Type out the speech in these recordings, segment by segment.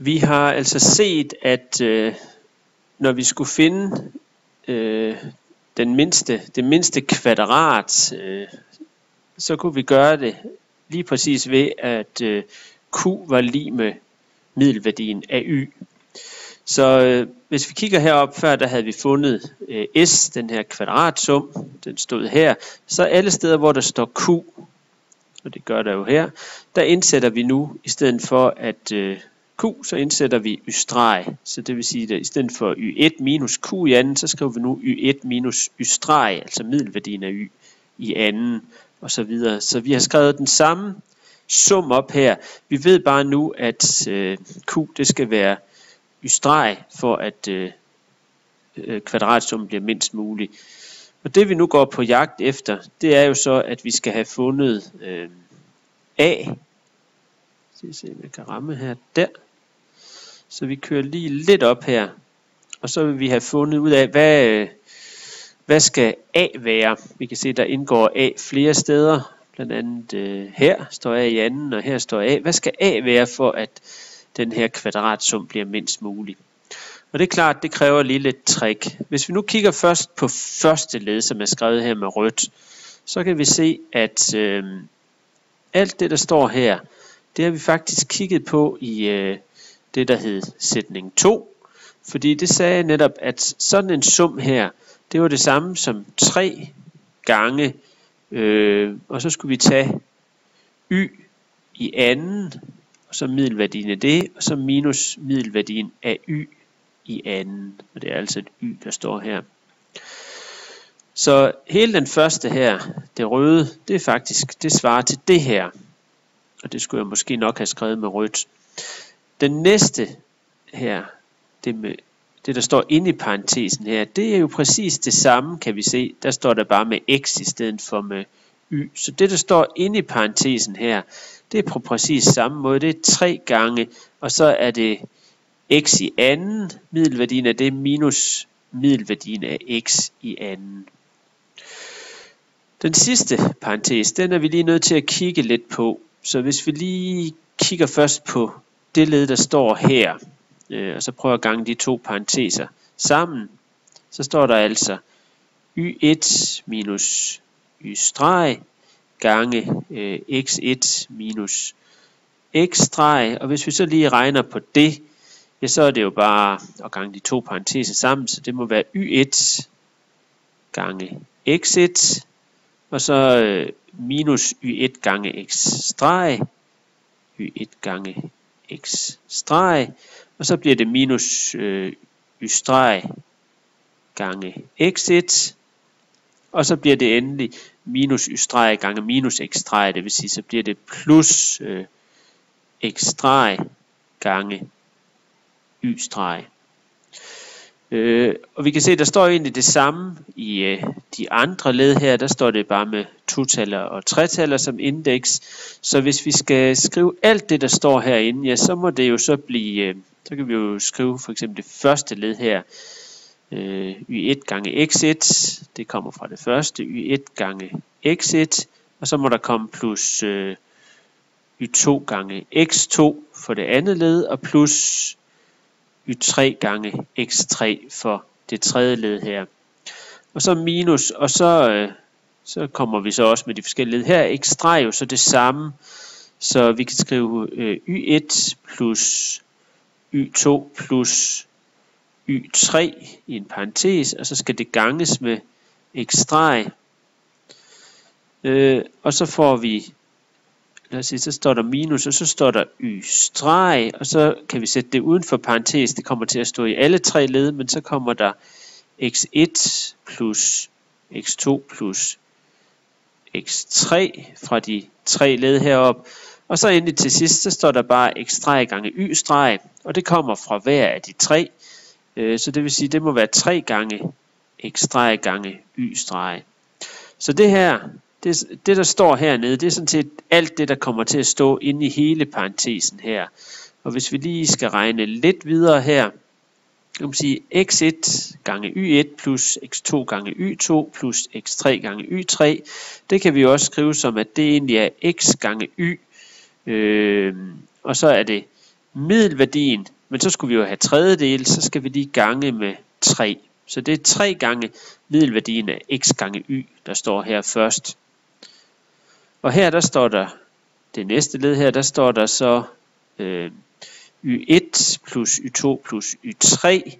Vi har altså set, at øh, når vi skulle finde øh, den mindste, det mindste kvadrat, øh, så kunne vi gøre det lige præcis ved, at øh, q var lige med middelværdien af y. Så øh, hvis vi kigger herop før, der havde vi fundet øh, s, den her kvadratsum, den stod her. Så alle steder, hvor der står q, og det gør der jo her, der indsætter vi nu, i stedet for at øh, q, så indsætter vi y streg. Så det vil sige, at i stedet for y1 minus q i anden, så skriver vi nu y1 minus y streg, altså middelværdien af y i anden, og så videre. Så vi har skrevet den samme sum op her. Vi ved bare nu, at øh, q det skal være y streg, for at øh, øh kvadratsummen bliver mindst mulig. Og det vi nu går på jagt efter, det er jo så, at vi skal have fundet øh, a. Så se, om jeg kan ramme her. Der. Så vi kører lige lidt op her. Og så vil vi have fundet ud af, hvad, hvad skal A være? Vi kan se, der indgår A flere steder. Blandt andet øh, her står A i anden, og her står A. Hvad skal A være for, at den her kvadratsum bliver mindst mulig? Og det er klart, det kræver lige lidt trick. Hvis vi nu kigger først på første led, som er skrevet her med rødt, så kan vi se, at øh, alt det, der står her, det har vi faktisk kigget på i øh, det, der hed sætning 2. Fordi det sagde netop, at sådan en sum her, det var det samme som 3 gange, øh, og så skulle vi tage y i anden, og så middelværdien af det, og så minus middelværdien af y i anden. Og det er altså et y, der står her. Så hele den første her, det røde, det er faktisk, det svarer til det her. Og det skulle jeg måske nok have skrevet med rødt. Den næste her, det, med, det der står inde i parentesen her, det er jo præcis det samme, kan vi se. Der står der bare med x i stedet for med y. Så det, der står inde i parentesen her, det er på præcis samme måde. Det er 3 gange, og så er det x i anden, middelværdien af det minus middelværdien af x i anden. Den sidste parentes, den er vi lige nødt til at kigge lidt på. Så hvis vi lige kigger først på det led, der står her, øh, og så prøver at gange de to parenteser sammen, så står der altså y1 minus y streg gange øh, x1 minus x streg, og hvis vi så lige regner på det, ja, så er det jo bare at gange de to parenteser sammen, så det må være y1 gange x1, og så øh, minus y1 gange x streg, y1 gange x streg, og så bliver det minus øh, y streg gange x1, og så bliver det endelig minus y streg gange minus x streg, det vil sige, så bliver det plus øh, x streg gange y streg. Øh, og vi kan se, der står egentlig det samme i øh, de andre led her. Der står det bare med totaller og tretaller som indeks. Så hvis vi skal skrive alt det, der står herinde, ja, så må det jo så blive, øh, så kan vi jo skrive for eksempel det første led her. Øh, y1 gange x1, det kommer fra det første. y1 gange x1, og så må der komme plus øh, y2 gange x2 for det andet led, og plus y3 gange x3 for det tredje led her. Og så minus, og så, øh, så kommer vi så også med de forskellige led her. x3 er jo så det samme, så vi kan skrive øh, y1 plus y2 plus y3 i en parentes, og så skal det ganges med x øh, og så får vi lad os sige, så står der minus, og så står der y streg, og så kan vi sætte det uden for parentes. Det kommer til at stå i alle tre led, men så kommer der x1 plus x2 plus x3 fra de tre led herop. Og så endelig til sidst, så står der bare x streg gange y streg, og det kommer fra hver af de tre. Øh, så det vil sige, det må være 3 gange x streg gange y streg. Så det her, det, det der står hernede, det er sådan set alt det, der kommer til at stå inde i hele parentesen her. Og hvis vi lige skal regne lidt videre her, kan man sige x1 gange y1 plus x2 gange y2 plus x3 gange y3. Det kan vi også skrive som, at det egentlig er x gange y. Øh, og så er det middelværdien, men så skulle vi jo have tredjedel, så skal vi lige gange med 3. Så det er 3 gange middelværdien af x gange y, der står her først. Og her der står der, det næste led her, der står der så øh, y1 plus y2 plus y3.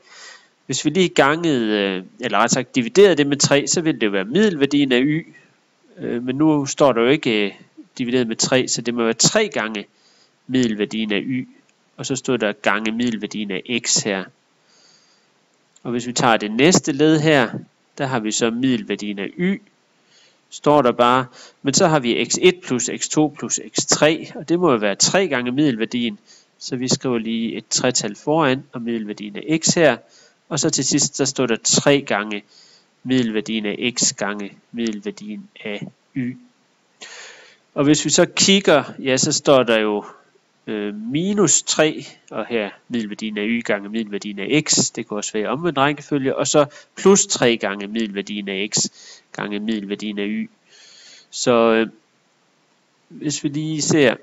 Hvis vi lige gangede, øh, eller ret sagt dividerede det med 3, så ville det være middelværdien af y. Øh, men nu står der jo ikke øh, divideret med 3, så det må være 3 gange middelværdien af y. Og så står der gange middelværdien af x her. Og hvis vi tager det næste led her, der har vi så middelværdien af y, står der bare. Men så har vi x1 plus x2 plus x3, og det må jo være 3 gange middelværdien. Så vi skriver lige et tretal foran, og middelværdien af x her. Og så til sidst, der står der 3 gange middelværdien af x gange middelværdien af y. Og hvis vi så kigger, ja, så står der jo øh, minus 3, og her middelværdien af y gange middelværdien af x, det kunne også være omvendt rækkefølge, og så plus 3 gange middelværdien af x gange middelværdien af y. Så øh, hvis vi lige ser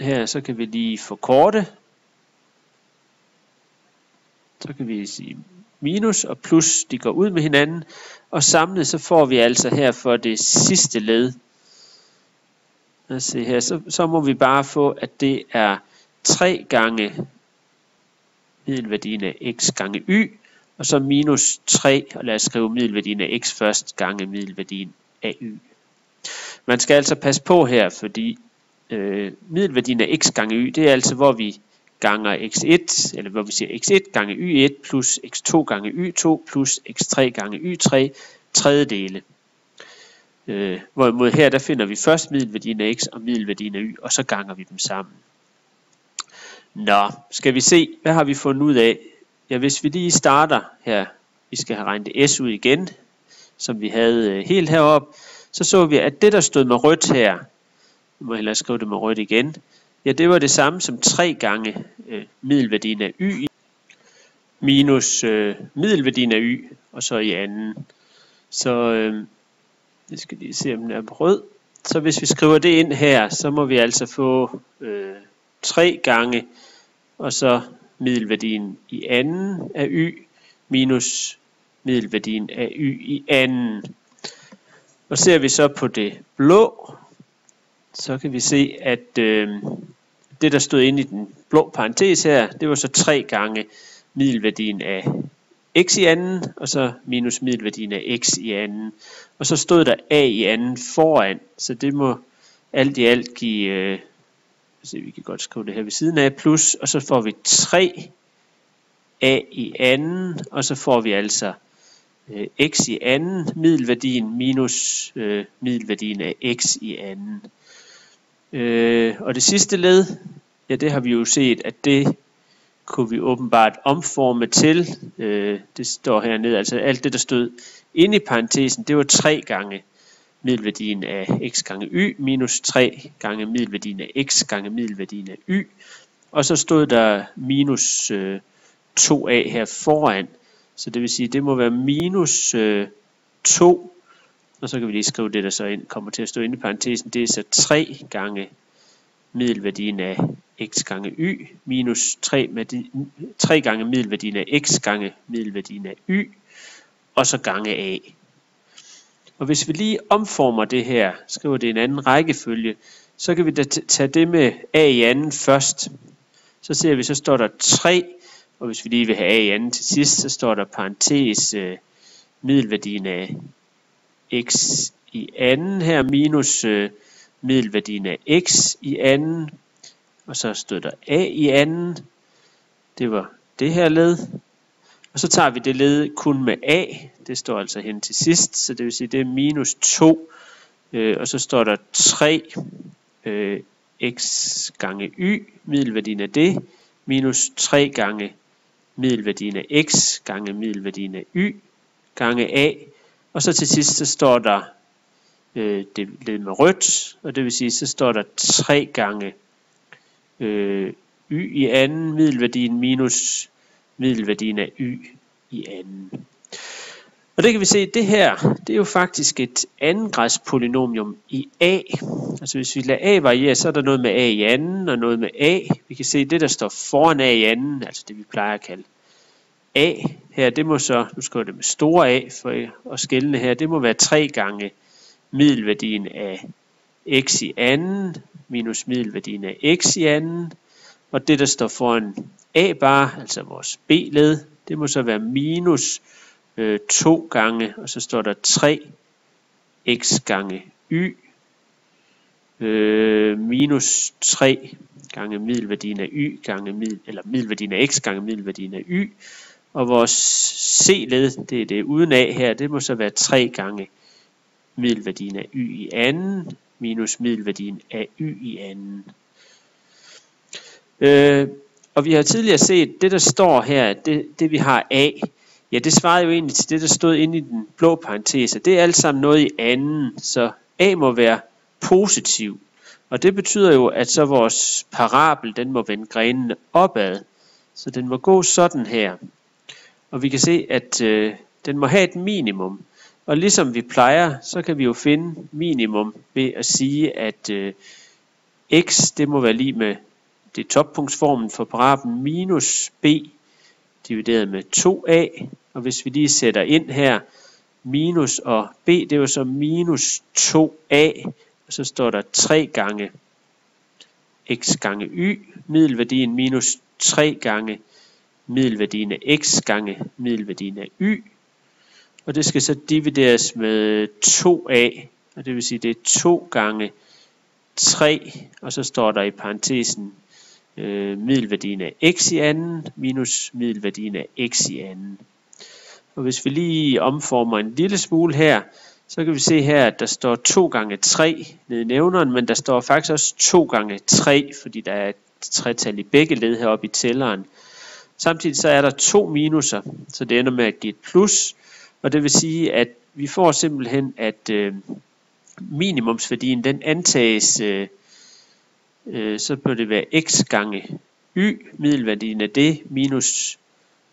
her, så kan vi lige forkorte. Så kan vi sige minus og plus, de går ud med hinanden, og samlet så får vi altså her for det sidste led, Lad os se her. Så, så må vi bare få, at det er 3 gange middelværdien af x gange y, og så minus 3, og lad os skrive middelværdien af x først, gange middelværdien af y. Man skal altså passe på her, fordi øh, middelværdien af x gange y, det er altså, hvor vi ganger x1, eller hvor vi siger x1 gange y1 plus x2 gange y2 plus x3 gange y3 tredjedele. Øh, hvorimod her, der finder vi først middelværdien af x og middelværdien af y, og så ganger vi dem sammen. Nå, skal vi se, hvad har vi fundet ud af? Ja, hvis vi lige starter her, vi skal have regnet s ud igen, som vi havde øh, helt heroppe, så så vi, at det der stod med rødt her, nu må jeg hellere skrive det med rødt igen, ja, det var det samme som 3 gange øh, middelværdien af y minus øh, middelværdien af y, og så i anden. Så øh, jeg skal lige se, om den er på rød. Så hvis vi skriver det ind her, så må vi altså få øh, 3 gange, og så middelværdien i anden af y, minus middelværdien af y i anden. Og ser vi så på det blå, så kan vi se, at øh, det, der stod inde i den blå parentes her, det var så 3 gange middelværdien af x i anden, og så minus middelværdien af x i anden. Og så stod der a i anden foran, så det må alt i alt give, øh, se, vi kan godt skrive det her ved siden af, plus, og så får vi 3 a i anden, og så får vi altså øh, x i anden, middelværdien minus øh, middelværdien af x i anden. Øh, og det sidste led, ja det har vi jo set, at det kunne vi åbenbart omforme til, øh, det står hernede, altså alt det der stod inde i parentesen, det var 3 gange middelværdien af x gange y minus 3 gange middelværdien af x gange middelværdien af y. Og så stod der minus øh, 2a her foran. Så det vil sige, det må være minus øh, 2. Og så kan vi lige skrive det, der så ind, kommer til at stå inde i parentesen. Det er så 3 gange middelværdien af x gange y minus 3, 3 gange middelværdien af x gange middelværdien af y, og så gange a. Og hvis vi lige omformer det her, skriver det i en anden rækkefølge, så kan vi da tage det med a i anden først. Så ser vi, så står der 3, og hvis vi lige vil have a i anden til sidst, så står der parentes øh, middelværdien af x i anden her minus øh, middelværdien af x i anden, og så stod der a i anden, det var det her led, og så tager vi det led kun med a, det står altså hen til sidst, så det vil sige, det er minus 2, øh, og så står der 3 øh, x gange y, middelværdien af det, minus 3 gange middelværdien af x gange middelværdien af y gange a, og så til sidst så står der øh, det led med rødt, og det vil sige, så står der 3 gange øh, y i anden, middelværdien minus middelværdien af y i anden. Og det kan vi se, det her, det er jo faktisk et andengradspolynomium i A. Altså hvis vi lader A variere, så er der noget med A i anden og noget med A. Vi kan se det, der står foran A i anden, altså det vi plejer at kalde A. Her, det må så, nu skriver det med store A for at skældne her, det må være 3 gange middelværdien af x i anden minus middelværdien af x i anden. Og det, der står foran A bar, altså vores B-led, det må så være minus øh, 2 gange, og så står der 3 x gange y øh, minus 3 gange middelværdien af y gange middel, eller middelværdien af x gange middelværdien af y. Og vores c-led, det er det uden af her, det må så være 3 gange middelværdien af y i anden minus middelværdien af y i anden. Øh, og vi har tidligere set, det der står her, det, det vi har a, ja det svarede jo egentlig til det, der stod inde i den blå parentese. Det er alt sammen noget i anden, så a må være positiv. Og det betyder jo, at så vores parabel, den må vende grenene opad. Så den må gå sådan her. Og vi kan se, at øh, den må have et minimum. Og ligesom vi plejer, så kan vi jo finde minimum ved at sige, at øh, x det må være lige med det toppunktsformen for parablen minus b divideret med 2a. Og hvis vi lige sætter ind her, minus og b, det er jo så minus 2a, og så står der 3 gange x gange y, middelværdien minus 3 gange middelværdien af x gange middelværdien af y, og det skal så divideres med 2a, og det vil sige, det er 2 gange 3, og så står der i parentesen øh, middelværdien af x i anden minus middelværdien af x i anden. Og hvis vi lige omformer en lille smule her, så kan vi se her, at der står 2 gange 3 nede i nævneren, men der står faktisk også 2 gange 3, fordi der er et tretal i begge led heroppe i tælleren. Samtidig så er der to minuser, så det ender med at give et plus, og det vil sige, at vi får simpelthen, at øh, minimumsværdien den antages, øh, øh, så bør det være x gange y, middelværdien af det, minus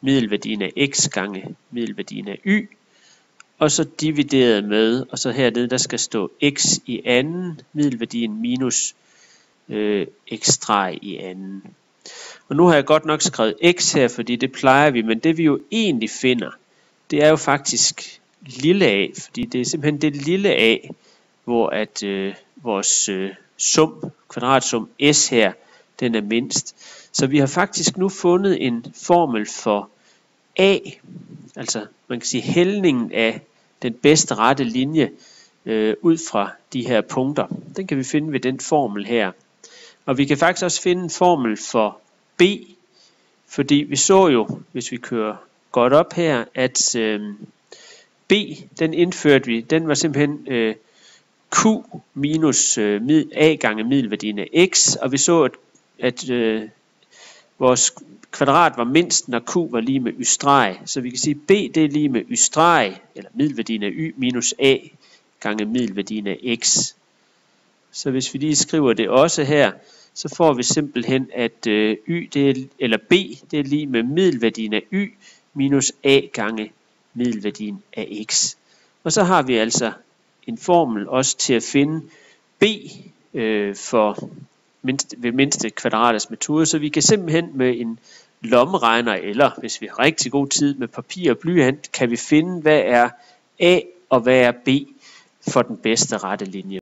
middelværdien af x gange middelværdien af y, og så divideret med, og så hernede der skal stå x i anden, middelværdien minus øh, x i anden. Og nu har jeg godt nok skrevet x her, fordi det plejer vi, men det vi jo egentlig finder, det er jo faktisk lille a, fordi det er simpelthen det lille a, hvor at øh, vores øh, sum, kvadratsum s her, den er mindst. Så vi har faktisk nu fundet en formel for a, altså man kan sige hældningen af den bedste rette linje øh, ud fra de her punkter. Den kan vi finde ved den formel her. Og vi kan faktisk også finde en formel for b, fordi vi så jo, hvis vi kører godt op her, at øh, b, den indførte vi, den var simpelthen øh, q minus øh, a gange middelværdien af x, og vi så, at, at øh, vores kvadrat var mindst, når q var lige med y streg. Så vi kan sige, at b det er lige med y streg, eller middelværdien af y minus a gange middelværdien af x. Så hvis vi lige skriver det også her, så får vi simpelthen, at øh, y det er, eller b det er lige med middelværdien af y minus a gange middelværdien af x. Og så har vi altså en formel også til at finde b øh, for mindste, ved mindste kvadraters metode, så vi kan simpelthen med en lommeregner, eller hvis vi har rigtig god tid med papir og blyant, kan vi finde, hvad er a og hvad er b for den bedste rette linje.